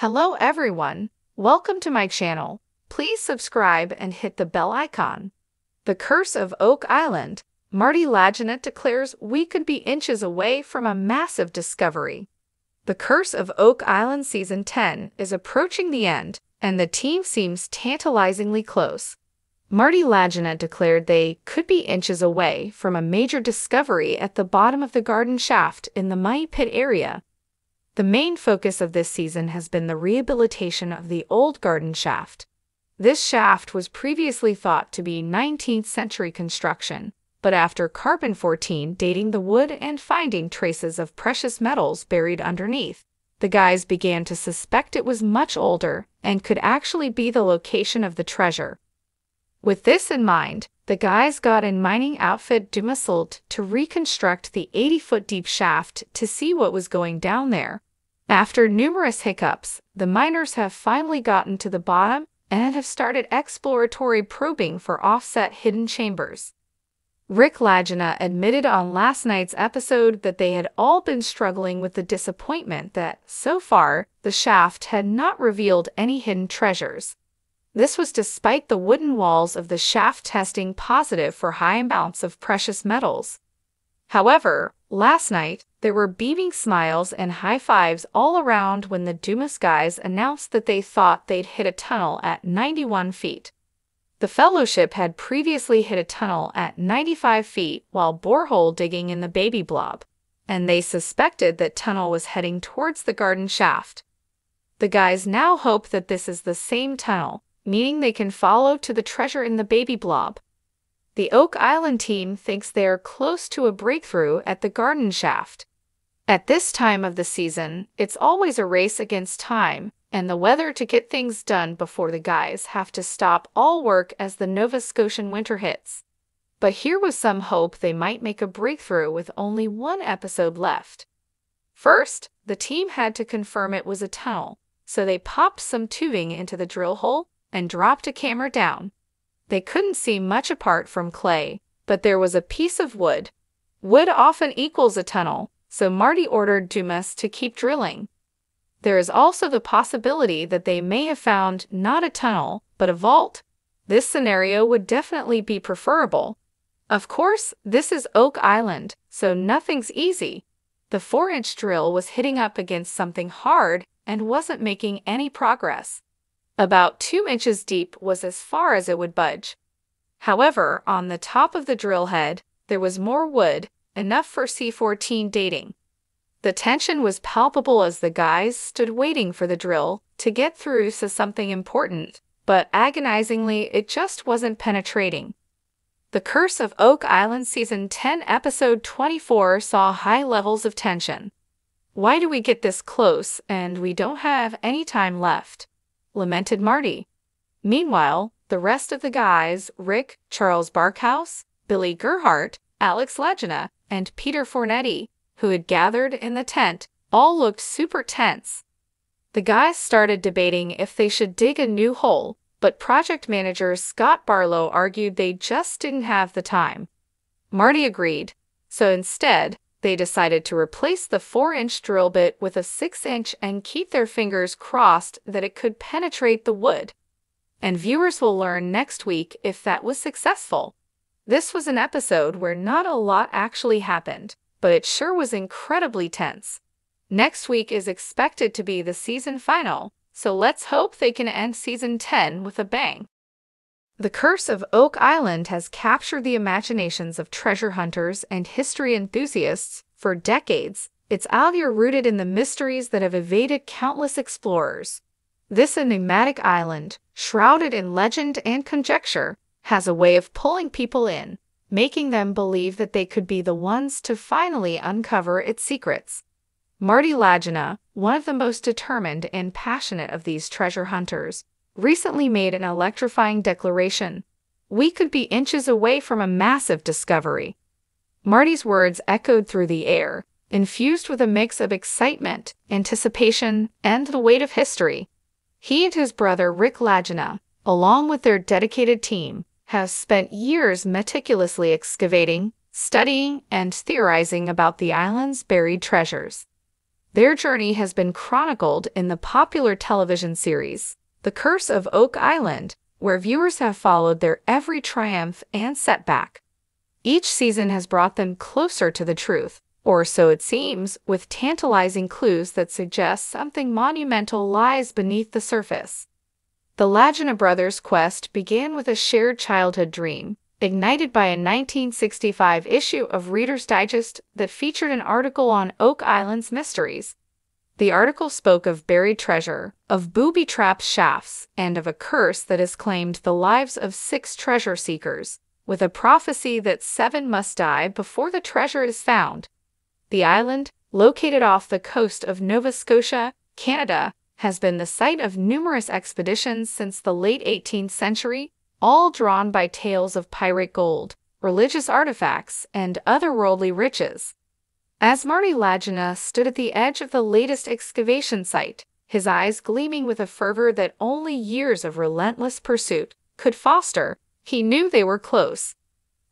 Hello everyone, welcome to my channel. Please subscribe and hit the bell icon. The Curse of Oak Island. Marty Lagina declares we could be inches away from a massive discovery. The Curse of Oak Island Season 10 is approaching the end, and the team seems tantalizingly close. Marty Lagina declared they could be inches away from a major discovery at the bottom of the garden shaft in the Money Pit area. The main focus of this season has been the rehabilitation of the old garden shaft. This shaft was previously thought to be 19th century construction, but after carbon 14 dating the wood and finding traces of precious metals buried underneath, the guys began to suspect it was much older and could actually be the location of the treasure. With this in mind, the guys got in mining outfit Dumasult to reconstruct the 80-foot deep shaft to see what was going down there. After numerous hiccups, the miners have finally gotten to the bottom and have started exploratory probing for offset hidden chambers. Rick Lagina admitted on last night's episode that they had all been struggling with the disappointment that, so far, the shaft had not revealed any hidden treasures. This was despite the wooden walls of the shaft testing positive for high amounts of precious metals. However, last night, there were beaming smiles and high fives all around when the Dumas guys announced that they thought they'd hit a tunnel at 91 feet. The Fellowship had previously hit a tunnel at 95 feet while borehole digging in the baby blob, and they suspected that tunnel was heading towards the garden shaft. The guys now hope that this is the same tunnel, meaning they can follow to the treasure in the baby blob. The Oak Island team thinks they are close to a breakthrough at the garden shaft. At this time of the season, it's always a race against time and the weather to get things done before the guys have to stop all work as the Nova Scotian winter hits. But here was some hope they might make a breakthrough with only one episode left. First, the team had to confirm it was a tunnel, so they popped some tubing into the drill hole and dropped a camera down. They couldn't see much apart from clay, but there was a piece of wood. Wood often equals a tunnel, so Marty ordered Dumas to keep drilling. There is also the possibility that they may have found not a tunnel, but a vault. This scenario would definitely be preferable. Of course, this is Oak Island, so nothing's easy. The 4-inch drill was hitting up against something hard and wasn't making any progress. About two inches deep was as far as it would budge. However, on the top of the drill head, there was more wood, enough for C14 dating. The tension was palpable as the guys stood waiting for the drill to get through to something important, but agonizingly, it just wasn't penetrating. The Curse of Oak Island Season 10 Episode 24 saw high levels of tension. Why do we get this close and we don't have any time left? lamented Marty. Meanwhile, the rest of the guys, Rick, Charles Barkhouse, Billy Gerhardt, Alex Lagina, and Peter Fornetti, who had gathered in the tent, all looked super tense. The guys started debating if they should dig a new hole, but project manager Scott Barlow argued they just didn't have the time. Marty agreed, so instead, they decided to replace the 4-inch drill bit with a 6-inch and keep their fingers crossed that it could penetrate the wood. And viewers will learn next week if that was successful. This was an episode where not a lot actually happened, but it sure was incredibly tense. Next week is expected to be the season final, so let's hope they can end season 10 with a bang. The Curse of Oak Island has captured the imaginations of treasure hunters and history enthusiasts for decades. It's allure rooted in the mysteries that have evaded countless explorers. This enigmatic island, shrouded in legend and conjecture, has a way of pulling people in, making them believe that they could be the ones to finally uncover its secrets. Marty Lagina, one of the most determined and passionate of these treasure hunters, recently made an electrifying declaration. We could be inches away from a massive discovery. Marty's words echoed through the air, infused with a mix of excitement, anticipation, and the weight of history. He and his brother Rick Lagina, along with their dedicated team, have spent years meticulously excavating, studying, and theorizing about the island's buried treasures. Their journey has been chronicled in the popular television series, The Curse of Oak Island, where viewers have followed their every triumph and setback. Each season has brought them closer to the truth, or so it seems, with tantalizing clues that suggest something monumental lies beneath the surface. The Lagina brothers' quest began with a shared childhood dream, ignited by a 1965 issue of Reader's Digest that featured an article on Oak Island's mysteries. The article spoke of buried treasure, of booby trap shafts, and of a curse that has claimed the lives of six treasure seekers, with a prophecy that seven must die before the treasure is found. The island, located off the coast of Nova Scotia, Canada, has been the site of numerous expeditions since the late 18th century all drawn by tales of pirate gold, religious artifacts, and otherworldly riches. As Marty Lagina stood at the edge of the latest excavation site, his eyes gleaming with a fervor that only years of relentless pursuit could foster, he knew they were close.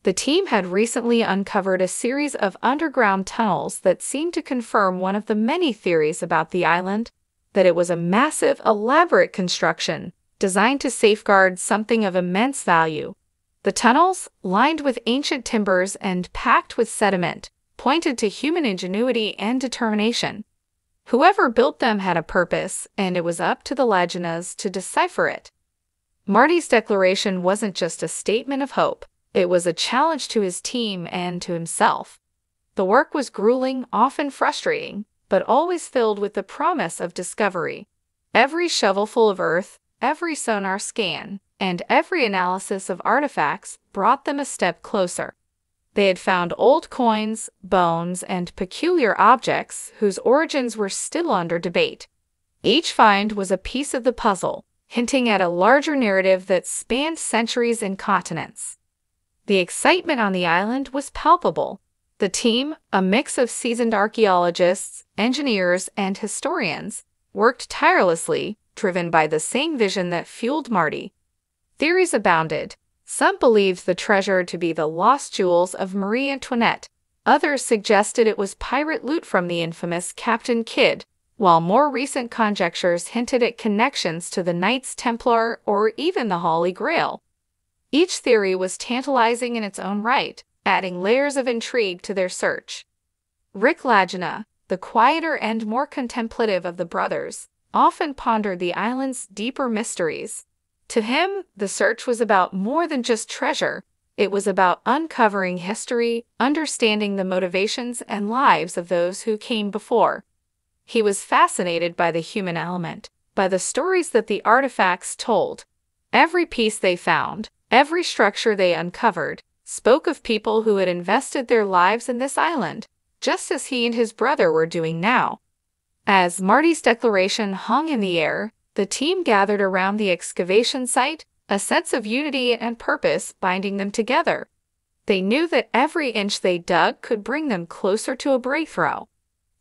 The team had recently uncovered a series of underground tunnels that seemed to confirm one of the many theories about the island that it was a massive, elaborate construction designed to safeguard something of immense value. The tunnels, lined with ancient timbers and packed with sediment, pointed to human ingenuity and determination. Whoever built them had a purpose, and it was up to the Laginas to decipher it. Marty's declaration wasn't just a statement of hope, it was a challenge to his team and to himself. The work was grueling, often frustrating, but always filled with the promise of discovery. Every shovelful of earth, Every sonar scan and every analysis of artifacts brought them a step closer. They had found old coins, bones, and peculiar objects whose origins were still under debate. Each find was a piece of the puzzle, hinting at a larger narrative that spanned centuries and continents. The excitement on the island was palpable. The team, a mix of seasoned archaeologists, engineers, and historians, worked tirelessly driven by the same vision that fueled Marty. Theories abounded. Some believed the treasure to be the lost jewels of Marie Antoinette. Others suggested it was pirate loot from the infamous Captain Kidd, while more recent conjectures hinted at connections to the Knights Templar or even the Holy Grail. Each theory was tantalizing in its own right, adding layers of intrigue to their search. Rick Lagina, the quieter and more contemplative of the brothers, often pondered the island's deeper mysteries. To him, the search was about more than just treasure. It was about uncovering history, understanding the motivations and lives of those who came before. He was fascinated by the human element, by the stories that the artifacts told. Every piece they found, every structure they uncovered, spoke of people who had invested their lives in this island, just as he and his brother were doing now. As Marty's declaration hung in the air, the team gathered around the excavation site, a sense of unity and purpose binding them together. They knew that every inch they dug could bring them closer to a breakthrough.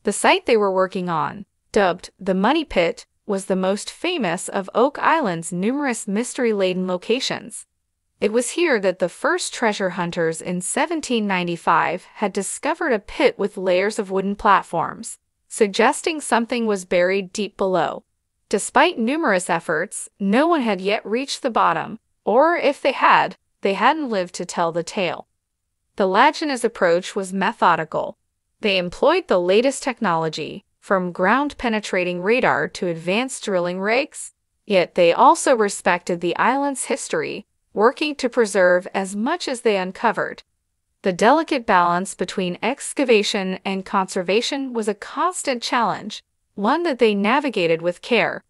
The site they were working on, dubbed the Money Pit, was the most famous of Oak Island's numerous mystery-laden locations. It was here that the first treasure hunters in 1795 had discovered a pit with layers of wooden platforms suggesting something was buried deep below. Despite numerous efforts, no one had yet reached the bottom, or if they had, they hadn't lived to tell the tale. The Lagina's approach was methodical. They employed the latest technology, from ground-penetrating radar to advanced drilling rigs, yet they also respected the island's history, working to preserve as much as they uncovered. The delicate balance between excavation and conservation was a constant challenge, one that they navigated with care.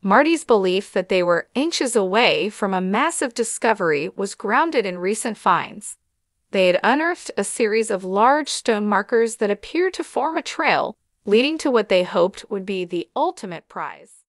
Marty's belief that they were inches away from a massive discovery was grounded in recent finds. They had unearthed a series of large stone markers that appeared to form a trail, leading to what they hoped would be the ultimate prize.